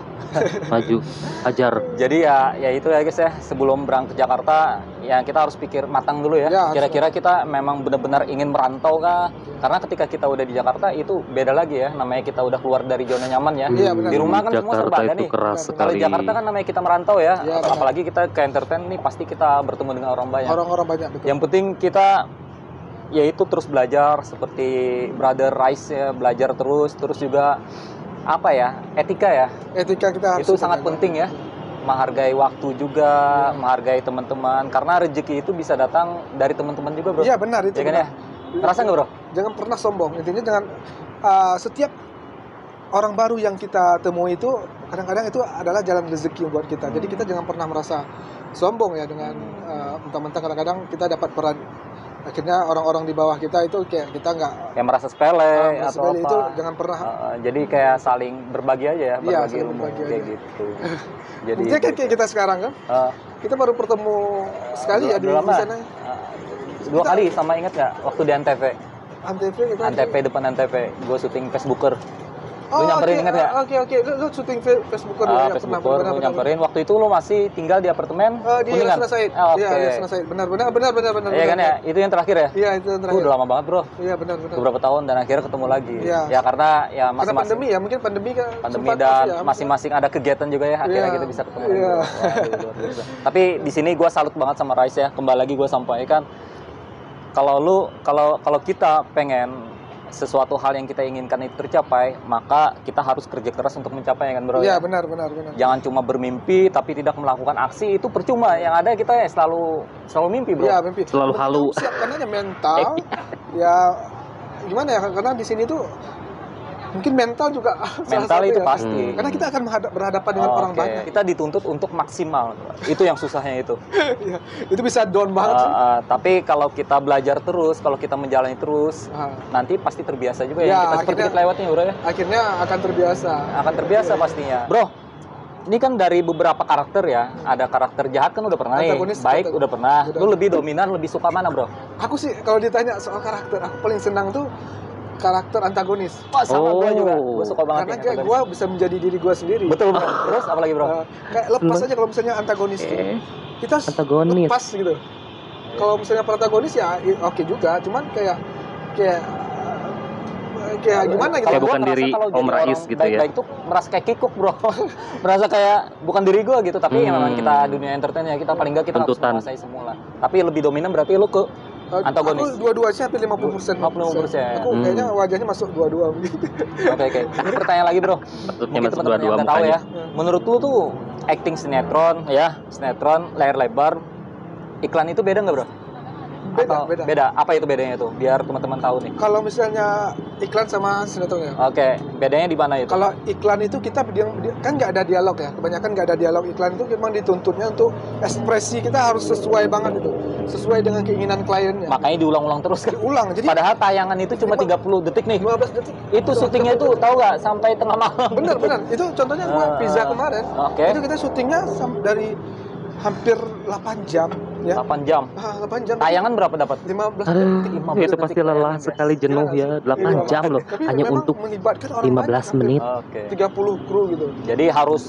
maju. Ajar. Jadi ya, ya itu ya guys ya. Sebelum berangkat ke Jakarta, ya kita harus pikir matang dulu ya. Ya, Kira-kira kita memang benar-benar ingin merantau kah? Karena ketika kita udah di Jakarta itu beda lagi ya. Namanya kita udah keluar dari zona nyaman ya. Benar. Di rumah kan semua serba Jakarta ada itu nih. keras Kalau di Jakarta kan namanya kita merantau ya. Benar. Apalagi kita ke entertain nih pasti kita bertemu dengan orang banyak. Orang-orang banyak betul. Yang penting kita yaitu terus belajar seperti Brother Rice ya, belajar terus terus juga apa ya? Etika ya. Etika kita harus itu sangat penting ya. Menghargai waktu juga, menghargai teman-teman karena rezeki itu bisa datang dari teman-teman juga, Bro. Iya benar itu. Ya kan ya? Ngerasa nggak, Bro? Jangan pernah sombong. Intinya jangan uh, setiap orang baru yang kita temui itu kadang-kadang itu adalah jalan rezeki buat kita. Jadi kita jangan pernah merasa sombong ya dengan uh, mentang-mentang kadang-kadang kita dapat peran akhirnya orang-orang di bawah kita itu kayak kita nggak Yang merasa sepele uh, atau sepele. Apa. itu jangan pernah. Uh, jadi kayak saling berbagi aja ya, Iya, berbagi saling ilmu berbagi kayak aja. gitu. Jadi kan kayak kita sekarang kan. Uh, kita baru bertemu sekali ya di, di sana. Uh, dua kali sama inget nggak? Waktu di Antv, Antv kita Antv depan Antv, gue syuting Facebooker. Oh, Lu nyamperin oke, ingat nggak? Oke oke, lu, lu syuting Facebooker dulu Ah, ya pernah benar lu benar. nyamperin. Waktu itu lu masih tinggal di apartemen Eh, di Kuningan? Rasuna Said. Ah, Oke. Iya, di Rasuna Said. Benar benar benar benar benar. Iya kan ya? Itu yang terakhir ya? Iya, itu yang Uh, terakhir. udah lama banget bro. Iya, benar benar. Beberapa tahun dan akhirnya ketemu lagi. Iya. Ya karena ya Karena masing-masing pandemi ya, mungkin pandemi kan pandemi dan masih ya, masing-masing ada kegiatan juga ya akhirnya Iya. kita bisa ketemu Iya. Tapi di sini gue salut banget sama Rais ya. Kembali lagi gue sampaikan kalau lu kalau kalau kita pengen sesuatu hal yang kita inginkan itu tercapai, maka kita harus kerja keras untuk mencapai kan bro. Iya, ya? benar benar benar. Jangan cuma bermimpi tapi tidak melakukan aksi itu percuma. Yang ada kita ya selalu selalu mimpi bro. Iya, mimpi. Selalu halu. Siapkan aja mental. ya gimana ya? Karena di sini tuh mungkin mental juga Mental itu ya. pasti. Hmm. Karena kita akan berhadapan dengan Oh, orang oke. banyak. Kita dituntut untuk maksimal. Itu yang susahnya itu. Iya, itu bisa down banget Uh, uh, tapi kalau kita belajar terus, kalau kita menjalani terus, Ah, nanti pasti terbiasa juga Ya, ya. Kita seperti kita lewatnya bro ya. akhirnya akan terbiasa. Akan terbiasa pastinya. Bro, ini kan dari beberapa karakter ya. Ada karakter jahat kan udah pernah nih. Baik udah pernah. Udah. Lu lebih dominan, lebih suka mana bro? Aku sih kalau ditanya soal karakter, aku paling senang tuh karakter antagonis. Wah sama Oh. gua juga. Gua suka banget Karena nih kayak gue bisa menjadi diri gue sendiri. Betul bro. Terus apa lagi bro? Uh, kayak lepas aja kalau misalnya antagonis tuh. Eh, kita antagonis. lepas gitu. Kalau misalnya protagonis ya oke juga, cuman kayak kayak uh, kayak gimana gitu. Kayak bukan diri kalau Om Rais orang gitu ya. Baik-baik tuh merasa kayak kikuk bro. merasa kayak bukan diri gua gitu. Tapi ya Hmm. memang kita dunia entertain ya kita paling nggak kita harus Tuntutan. menguasai semua lah. Tapi lebih dominan berarti lu ke antagonis. Aku dua-duanya hampir 50 persen. 50%. Aku Hmm. kayaknya wajahnya masuk dua-dua begitu. Oke oke. Ini pertanyaan lagi bro. Maksudnya Mungkin masuk dua-dua nggak tahu mukanya. ya. Menurut lu tuh acting sinetron ya, sinetron layar lebar, iklan itu beda nggak bro? Beda, Atau beda. Apa itu bedanya tuh? Biar teman-teman tahu nih. Kalau misalnya iklan sama sinetron ya. Oke, bedanya di mana itu? Kalau iklan itu kita kan nggak ada dialog ya, kebanyakan nggak ada dialog iklan itu memang dituntutnya untuk ekspresi kita harus sesuai banget itu, sesuai dengan keinginan kliennya. Makanya diulang-ulang terus kan. Diulang, jadi Padahal tayangan itu cuma 30 detik nih. 15 detik. Itu syutingnya itu tahu nggak sampai tengah malam. Bener bener, itu contohnya gua Ah, pizza kemarin, Oke. itu kita syutingnya dari hampir 8 jam ya. 8 jam. Ah, 8 jam. Tayangan berapa dapat? 15 Aduh, detik. 15 itu detik pasti lelah sekali jenuh Iya, ya. 8 Iya, jam loh. tapi Hanya untuk melibatkan orang 15 banyak, menit. Oke. hampir 30 kru gitu. Jadi harus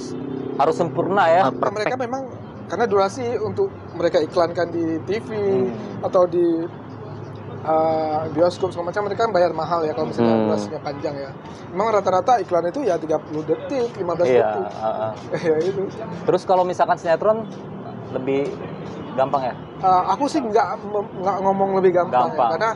harus sempurna ya. Ah, Nah, mereka memang karena durasi untuk mereka iklankan di TV Hmm. atau di uh, bioskop segala macam mereka kan bayar mahal ya kalau misalnya Hmm. durasinya panjang ya. Memang rata-rata iklan itu ya 30 detik, 15 Iya. detik. uh, uh. ya itu. Terus kalau misalkan sinetron lebih gampang ya? Uh, aku sih nggak nggak ngomong lebih gampang, Gampang. Ya, karena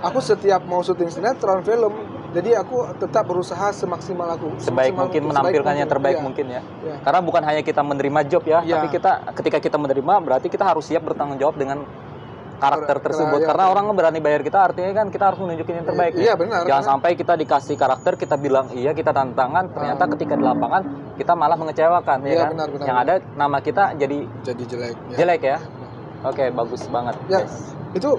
aku setiap mau syuting sinetron film jadi aku tetap berusaha semaksimal aku Sebaik semaksimal mungkin menampilkannya mungkin. terbaik Iya, mungkin ya. iya. Karena bukan hanya kita menerima job ya, Iya. tapi kita ketika kita menerima berarti kita harus siap bertanggung jawab dengan karakter tersebut. iya, Karena iya. orang berani bayar kita artinya kan kita harus menunjukin yang terbaik. Iya, ya. benar, Jangan sampai kita dikasih karakter kita bilang iya kita tantangan, ternyata ketika di lapangan kita malah mengecewakan ya Iya, kan. benar, benar, yang ada nama kita jadi jadi jelek ya. jelek ya. Oke, bagus banget. Ya, guys. itu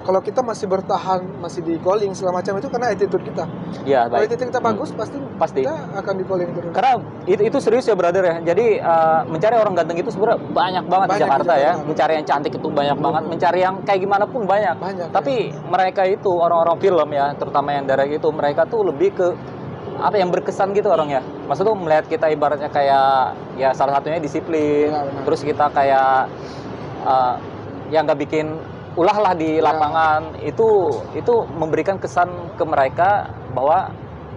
kalau kita masih bertahan, masih di calling segala macam itu karena attitude kita. Iya, Kalau attitude kita bagus, pasti Pasti. kita akan di calling terus. Karena itu, itu serius ya brother ya. Jadi eh, mencari orang ganteng itu sebenarnya banyak banget di Banyak di Jakarta ya. Jakarta. Mencari yang cantik itu banyak banget. Mencari yang kayak gimana pun banyak. Banyak. Tapi mereka itu orang-orang film ya, terutama yang dari itu mereka tuh lebih ke apa yang berkesan gitu orangnya. Maksud tuh melihat kita ibaratnya kayak ya salah satunya disiplin. Benar. Terus kita kayak eh, yang nggak bikin ulah lah di Ya. lapangan itu itu memberikan kesan ke mereka bahwa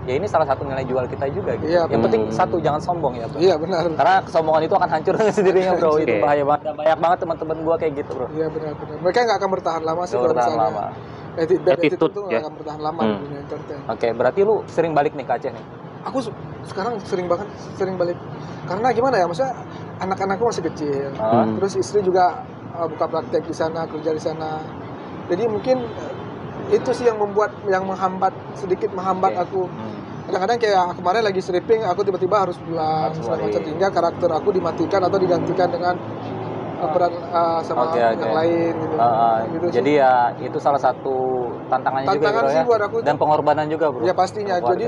ya ini salah satu nilai jual kita juga gitu. Iya, yang benar. penting satu jangan sombong ya bro. Iya benar. Karena kesombongan itu akan hancur dengan sendirinya bro. Itu Oke. bahaya banget. Dan Banyak banget teman-teman gua kayak gitu bro. Iya benar benar. Mereka nggak akan bertahan lama sih bertahan misalnya lama. Attitude, bad attitude Attitude, itu ya. nggak akan bertahan lama Hmm. di dunia entertain. Oke, berarti lu sering balik nih ke Aceh nih. Aku su- sekarang sering banget sering balik karena gimana ya maksudnya anak-anakku masih kecil. Hmm. Terus istri juga uh, buka praktek di sana, kerja di sana. Jadi mungkin uh, itu sih yang membuat yang menghambat sedikit menghambat Oke. aku. hmm. Kadang-kadang kayak kemarin lagi stripping, aku tiba-tiba harus pulang macam hingga karakter aku dimatikan atau digantikan dengan uh, peran uh, sama yang oke. lain gitu. Ah, Gitu sih. jadi ya itu salah satu tantangannya juga tantangan bro sih ya. buat aku Dan pengorbanan juga bro. ya pastinya. Jadi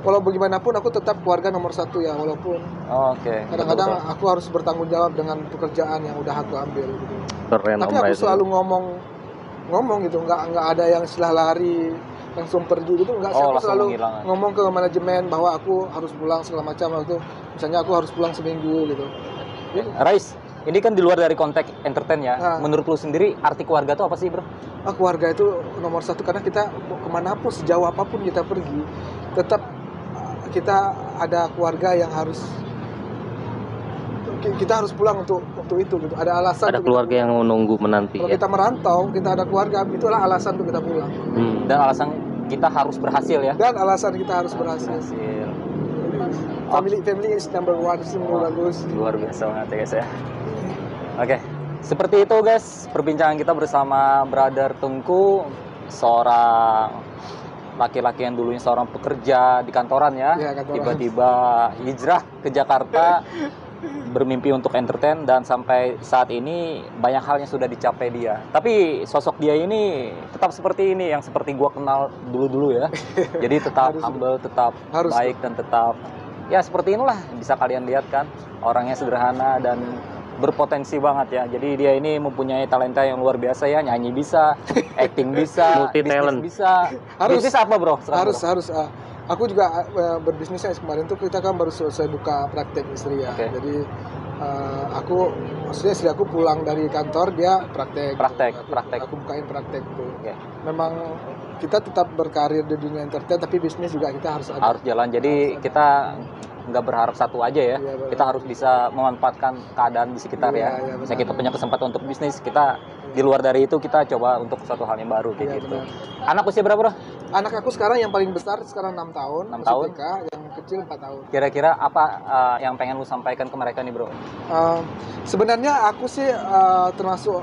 walau bagaimanapun aku tetap keluarga nomor satu ya walaupun Oh, Oke. kadang-kadang Betul, aku harus bertanggung jawab dengan pekerjaan yang udah aku ambil gitu. Keren tapi aku Rais. selalu ngomong ngomong gitu nggak nggak ada yang istilah lari langsung pergi gitu nggak Oh, aku selalu menghilang. ngomong ke manajemen bahwa aku harus pulang segala macam waktu misalnya aku harus pulang seminggu gitu Jadi, Rais, ini kan di luar dari konteks entertain ya. Ah. Menurut lu sendiri arti keluarga itu apa sih bro? ah, keluarga itu nomor satu karena kita ke mana pun sejauh apa pun kita pergi tetap kita ada keluarga yang harus ki- kita harus pulang untuk untuk itu gitu ada alasan Ada keluarga yang menunggu menanti kalau ya. kita merantau kita ada keluarga itulah alasan untuk kita pulang Hmm. Dan alasan kita harus berhasil ya. dan alasan kita harus berhasil Berhasil. family family is number one sih menurut bagus Luar biasa banget ya guys ya. Oke, seperti itu guys perbincangan kita bersama Brother Tungku, seorang laki-laki yang dulunya seorang pekerja di kantoran ya, Iya, kantoran. tiba-tiba hijrah ke Jakarta bermimpi untuk entertain dan sampai saat ini banyak hal yang sudah dicapai dia. Tapi sosok dia ini tetap seperti ini yang seperti gua kenal dulu-dulu ya. Jadi tetap Harus. humble, tetap Harus. baik dan tetap ya seperti inilah bisa kalian lihat kan orangnya sederhana dan berpotensi banget ya. Jadi dia ini mempunyai talenta yang luar biasa ya, nyanyi bisa, acting bisa, Multi talent. bisa. Harus. Bisnis apa bro? sekarang, harus bro? harus ah. aku juga uh, berbisnisnya kemarin tuh kita kan baru selesai buka praktek istri ya Oke. jadi uh, aku maksudnya istri aku pulang dari kantor dia praktek Praktek, aku, praktek. aku bukain praktek tuh Oke. memang kita tetap berkarir di dunia entertain tapi bisnis juga kita harus ada Harus jalan. Jadi kita nggak berharap satu aja ya. Benar. Kita harus bisa memanfaatkan keadaan di sekitar Iya, ya. Misalnya benar. kita punya kesempatan untuk bisnis, kita di luar dari itu kita coba untuk suatu hal yang baru kayak Iya, gitu. benar. Anak usia berapa bro? anak aku sekarang yang paling besar sekarang enam tahun Enam masih tahun? TK, yang kecil 4 tahun Kira-kira apa uh, yang pengen lu sampaikan ke mereka nih bro? Uh, sebenarnya aku sih uh, termasuk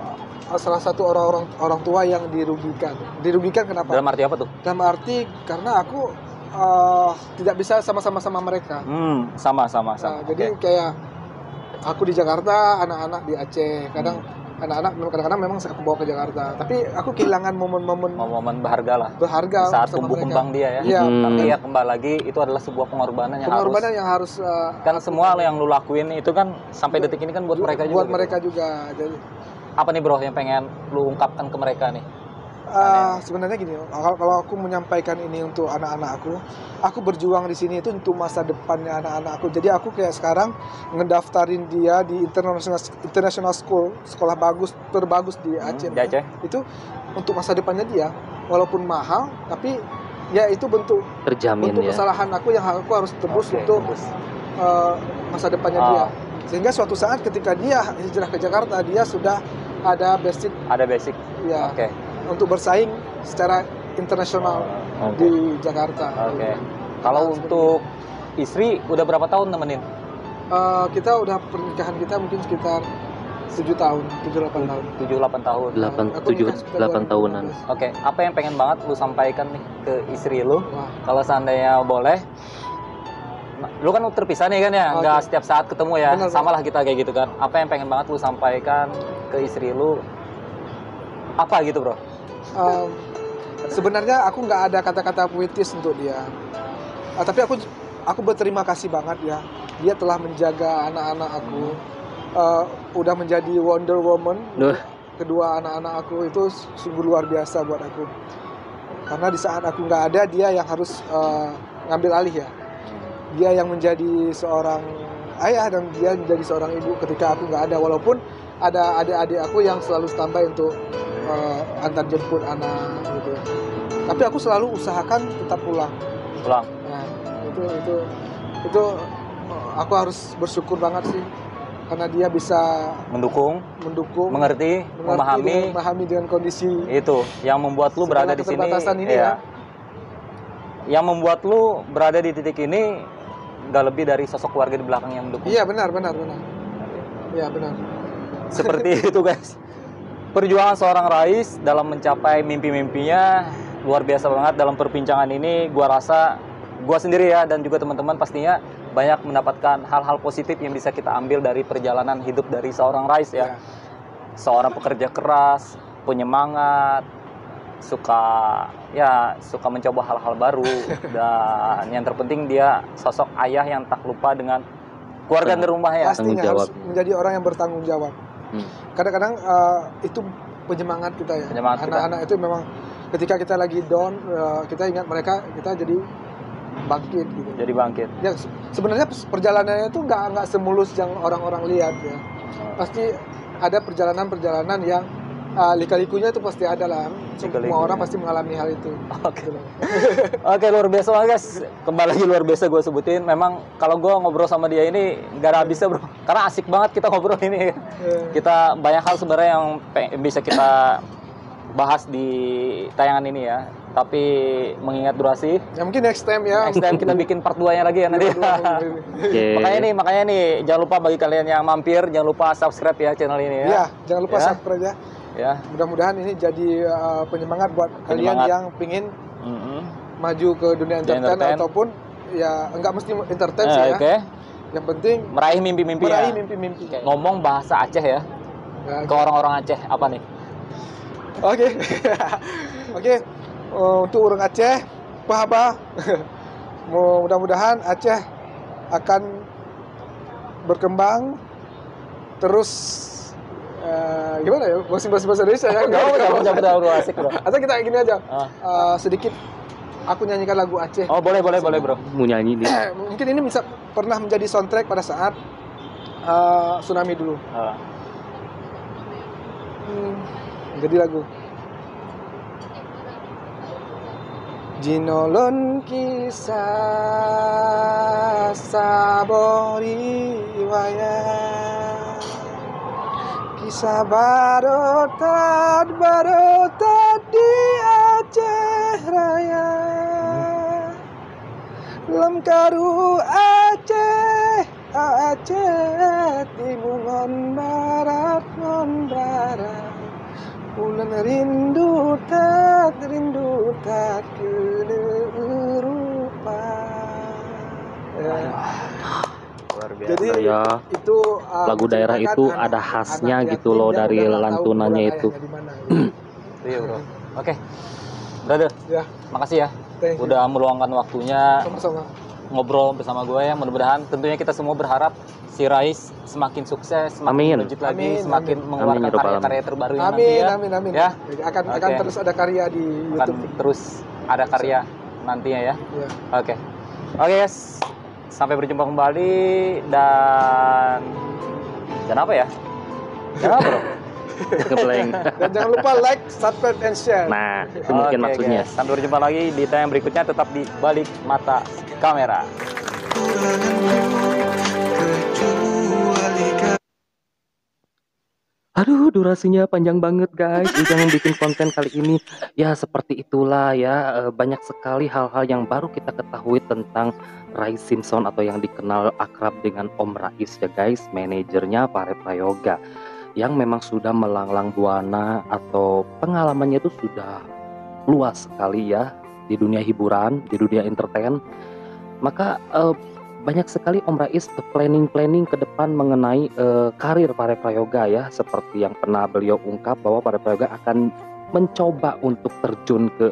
salah satu orang-orang orang tua yang dirugikan dirugikan kenapa Dalam arti apa tuh? dalam arti karena aku uh, tidak bisa sama-sama sama mereka. Hmm, sama sama Nah, sama. jadi kayak aku di Jakarta, anak-anak di Aceh. Kadang anak-anak kadang-kadang memang saya bawa ke Jakarta. Tapi aku kehilangan momen-momen momen berharga lah. berharga Saat tumbuh mereka. kembang dia ya. Iya, Hmm. Tapi ya kembali lagi itu adalah sebuah pengorbanan yang pengorbanan harus yang harus uh, kan semua yang lu lakuin itu kan sampai detik ini kan buat mereka juga. buat gitu. mereka juga. Jadi Apa nih bro yang pengen lu ungkapkan ke mereka nih? Uh, sebenarnya gini, kalau kalau aku menyampaikan ini untuk anak-anak aku, aku berjuang di sini itu untuk masa depannya anak-anak aku. Jadi aku kayak sekarang ngedaftarin dia di international international school, sekolah bagus terbagus di Aceh. Hmm, di Aceh. Itu untuk masa depannya dia, walaupun mahal, tapi ya itu bentuk Terjamin untuk ya. kesalahan aku yang aku harus tebus Oke, untuk tebus. uh, masa depannya Ah. dia. Sehingga suatu saat ketika dia hijrah ke Jakarta, dia sudah ada basic ada basic. ya Oke. Untuk bersaing secara internasional Oke. di Jakarta. Oke. Kalau untuk istri udah berapa tahun nemenin? Eh, kita udah pernikahan kita mungkin sekitar 7 tahun, 7 8 tahun. 7 8 tahun. Delapan tujuh delapan 2015. tahunan. Oke, apa yang pengen banget lu sampaikan nih ke istri lu? Wah, Kalau seandainya boleh, lu kan terpisah nih kan ya, Oke. nggak setiap saat ketemu ya, Benar, sama lah kita kayak gitu kan. Apa yang pengen banget lu sampaikan ke istri lu? Apa gitu bro? Em, sebenarnya aku nggak ada kata-kata puitis untuk dia. Ah, tapi aku aku berterima kasih banget ya. Dia telah menjaga anak-anak aku. Eh, udah menjadi Wonder Woman. Duh. Kedua anak-anak aku itu sungguh luar biasa buat aku. Karena di saat aku nggak ada, dia yang harus eh, ngambil alih ya. Dia yang menjadi seorang ayah dan dia menjadi seorang ibu ketika aku nggak ada. Walaupun ada adik-adik aku yang selalu standby untuk eh, antar jemput anak gitu tapi aku selalu usahakan tetap pulang pulang nah itu itu itu eh, aku harus bersyukur banget sih karena dia bisa mendukung mendukung mengerti, mengerti memahami memahami dengan kondisi itu yang membuat lu berada di sini ini iya. ya. yang membuat lu berada di titik ini nggak lebih dari sosok keluarga di belakang yang mendukung Iya benar benar benar. Iya benar. Seperti itu guys. Perjuangan seorang Rais dalam mencapai mimpi-mimpinya luar biasa banget. Dalam perbincangan ini gua rasa gua sendiri ya dan juga teman-teman pastinya banyak mendapatkan hal-hal positif yang bisa kita ambil dari perjalanan hidup dari seorang Rais ya. Ya. seorang pekerja keras penyemangat suka ya suka mencoba hal-hal baru dan yang terpenting dia sosok ayah yang tak lupa dengan keluarga di rumahnya Pastinya harus menjadi orang yang bertanggung jawab. Hmm. Kadang-kadang eh, itu penyemangat kita ya. Anak-anak itu memang ketika kita lagi down, eh, kita ingat mereka, kita jadi bangkit gitu. jadi bangkit Ya se- sebenarnya perjalanannya itu nggak nggak semulus yang orang-orang lihat ya. Pasti ada perjalanan-perjalanan yang uh, lika-likunya itu pasti ada lah. Semua orang pasti mengalami hal itu. oke Gitu loh. Oke luar biasa banget guys. Kembali lagi luar biasa gue sebutin. Memang kalau gue ngobrol sama dia ini nggak ada habisnya bro. Karena asik banget kita ngobrol ini. Eh, Kita banyak hal sebenarnya yang bisa kita bahas di tayangan ini ya. Tapi mengingat durasi, ya mungkin next time ya. next time kita bikin part 2-nya lagi ya nanti. Oke. makanya nih, makanya nih jangan lupa bagi kalian yang mampir jangan lupa subscribe ya channel ini ya. Ya, jangan lupa Ya. subscribe ya. Ya. Mudah-mudahan ini jadi uh, penyemangat buat kalian Penyemangat. yang pingin Mm-mm. maju ke dunia entertain, entertain. ataupun ya enggak mesti entertain Eh, sih ya. Oke. Yang penting Meraih mimpi-mimpi ya. meraih mimpi-mimpi. Oke, Ngomong bahasa Aceh ya. Ya, Ke orang-orang Aceh apa nih? Oke. Oke. Uh, untuk orang Aceh, Pahaba. Mudah-mudahan Aceh akan berkembang terus uh, gimana ya? Bahasa bahasa Indonesia ya. Enggak, enggak, enggak, bro, asik bro. Atau kita gini aja. Ah. Uh, sedikit aku nyanyikan lagu Aceh. Oh boleh boleh boleh bro. Mau nyanyi nih. Mungkin ini bisa pernah menjadi soundtrack pada saat uh, tsunami dulu. Ah. Hmm, jadi lagu. Jinolon kisah sabori waya Kisah barotat barotat di Aceh Raya. Lem karu Aceh Aceh Timungon barat ngon barat. Ulan rindu tat rindu tat kene rupa Ya, biasa. Jadi Ya. itu uh, Lagu daerah itu anak- ada khasnya anak gitu loh dari lantunannya itu. gitu. Iya bro. Oke. Brother, Ya, makasih ya thank you. udah meluangkan waktunya sama-sama. ngobrol bersama gue ya. Mudah-mudahan tentunya kita semua berharap si Rais semakin sukses, semakin Amin. melejit lagi, Amin, semakin amin. mengeluarkan ya karya-karya terbarunya nanti Amin, ya. amin, amin. Ya. Akan akan Oke. terus ada karya di Akan YouTube. terus ada karya nantinya ya. Ya. Oke. Oke guys. Sampai berjumpa kembali dan dan apa ya? Dan apa bro? Dan jangan lupa like, subscribe, and share. Nah, itu mungkin Oke, maksudnya. guys. Sampai berjumpa lagi di tayang berikutnya tetap di balik mata kamera. Aduh, durasinya panjang banget guys. Ujang bikin konten kali ini. Ya, seperti itulah ya. eh, Banyak sekali hal-hal yang baru kita ketahui tentang Rai Simpson atau yang dikenal akrab dengan Om Rais ya guys. Manajernya Pare Prayoga. Yang memang sudah melanglang buana atau pengalamannya itu sudah luas sekali ya. Di dunia hiburan, di dunia entertain. Maka eh, banyak sekali Om Rais planning-planning ke depan mengenai eh, karir Pare Prayoga ya. Seperti yang pernah beliau ungkap bahwa Pare Prayoga akan mencoba untuk terjun ke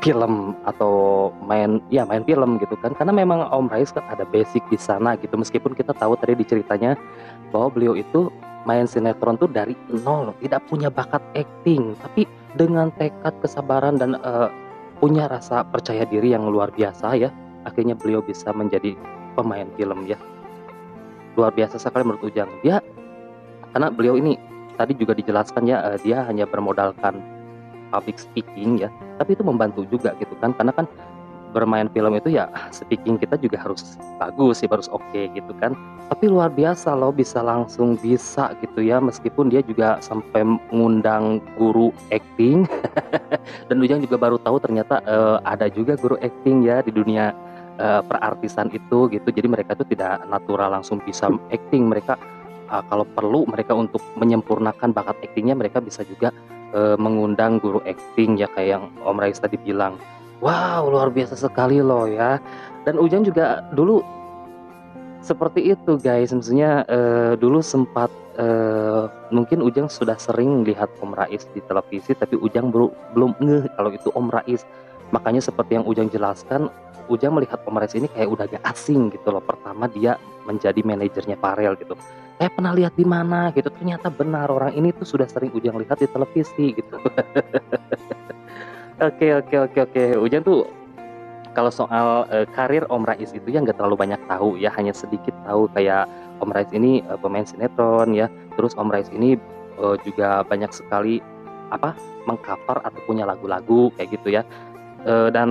film atau main ya main film gitu kan. Karena memang Om Rais kan ada basic di sana gitu. Meskipun kita tahu tadi di ceritanya bahwa beliau itu main sinetron tuh dari nol tidak punya bakat acting. Tapi dengan tekad kesabaran dan eh, punya rasa percaya diri yang luar biasa ya akhirnya beliau bisa menjadi pemain film ya. Luar biasa sekali menurut Ujang. Dia karena beliau ini tadi juga dijelaskan ya eh, dia hanya bermodalkan public speaking ya. Tapi itu membantu juga gitu kan. Karena kan bermain film itu ya speaking kita juga harus bagus sih harus oke gitu kan. Tapi luar biasa loh bisa langsung bisa gitu ya. Meskipun dia juga sampai mengundang guru acting. Dan Ujang juga baru tahu ternyata eh, ada juga guru acting ya di dunia eh, perartisan itu gitu jadi mereka tuh tidak natural langsung bisa acting mereka eh, kalau perlu mereka untuk menyempurnakan bakat actingnya mereka bisa juga eh, mengundang guru acting ya kayak yang Om Rais tadi bilang Wow, luar biasa sekali loh ya. Dan Ujang juga dulu seperti itu guys. Maksudnya eh, dulu sempat eh, mungkin Ujang sudah sering lihat Om Rais di televisi, tapi Ujang belum belum ngeh kalau itu Om Rais. Makanya seperti yang Ujang jelaskan, Ujang melihat Om Rais ini kayak udah gak asing gitu loh. Pertama dia menjadi manajernya Farel gitu. Eh pernah lihat di mana gitu. Ternyata benar orang ini tuh sudah sering Ujang lihat di televisi gitu. Oke oke oke oke. Ujang tuh kalau soal eh, karir Om Rais itu ya nggak terlalu banyak tahu ya, hanya sedikit tahu kayak Om Rais ini eh, pemain sinetron ya. Terus Om Rais ini eh, juga banyak sekali apa mengcover atau punya lagu-lagu kayak gitu ya. Eh, dan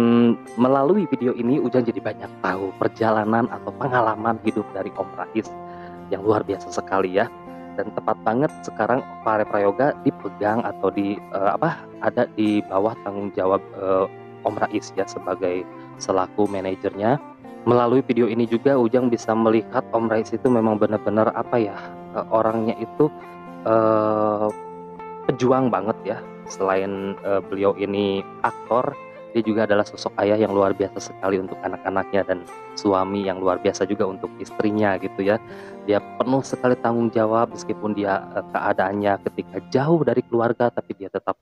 melalui video ini Ujang jadi banyak tahu perjalanan atau pengalaman hidup dari Om Rais yang luar biasa sekali ya dan tepat banget sekarang Pare Prayoga dipegang atau di eh, apa ada di bawah tanggung jawab eh, Om Rais ya sebagai selaku manajernya. Melalui video ini juga Ujang bisa melihat Om Rais itu memang benar-benar apa ya orangnya itu pejuang banget ya. Selain beliau ini aktor, dia juga adalah sosok ayah yang luar biasa sekali untuk anak-anaknya dan suami yang luar biasa juga untuk istrinya gitu ya. Dia penuh sekali tanggung jawab meskipun dia eh, keadaannya ketika jauh dari keluarga tapi dia tetap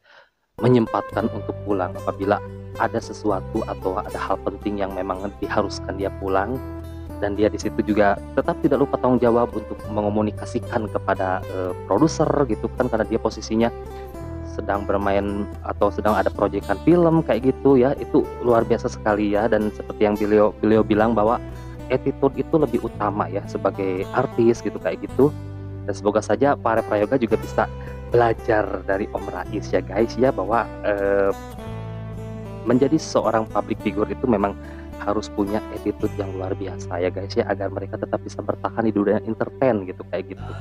menyempatkan untuk pulang apabila ada sesuatu atau ada hal penting yang memang diharuskan dia pulang dan dia di situ juga tetap tidak lupa tanggung jawab untuk mengomunikasikan kepada eh, produser gitu kan karena dia posisinya sedang bermain atau sedang ada proyekan film kayak gitu ya itu luar biasa sekali ya. Dan seperti yang beliau beliau bilang bahwa attitude itu lebih utama ya sebagai artis gitu kayak gitu. Dan semoga saja para prayoga juga bisa belajar dari Om Rais ya guys ya bahwa eh, menjadi seorang public figure itu memang harus punya attitude yang luar biasa ya guys ya agar mereka tetap bisa bertahan di dunia entertain gitu kayak gitu.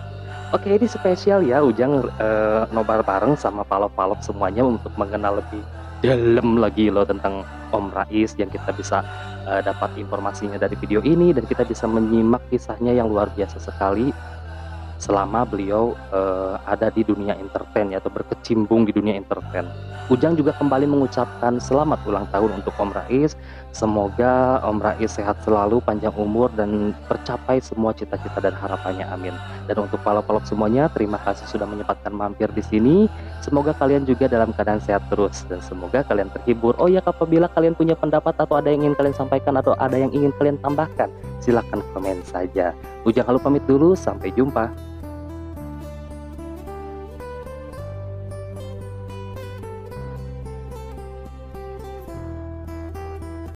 Oke ini spesial ya Ujang eh, nobar bareng sama palop-palop semuanya untuk mengenal lebih dalam lagi loh tentang Om Rais yang kita bisa eh, dapat informasinya dari video ini dan kita bisa menyimak kisahnya yang luar biasa sekali selama beliau eh, ada di dunia entertain ya, atau berkecimpung di dunia entertain. Ujang juga kembali mengucapkan selamat ulang tahun untuk Om Rais. Semoga Om Rais sehat selalu, panjang umur dan tercapai semua cita-cita dan harapannya. Amin. Dan untuk palop-palop semuanya, terima kasih sudah menyempatkan mampir di sini. Semoga kalian juga dalam keadaan sehat terus dan semoga kalian terhibur. Oh ya, apabila kalian punya pendapat atau ada yang ingin kalian sampaikan atau ada yang ingin kalian tambahkan, silahkan komen saja. Ujang halu pamit dulu, sampai jumpa.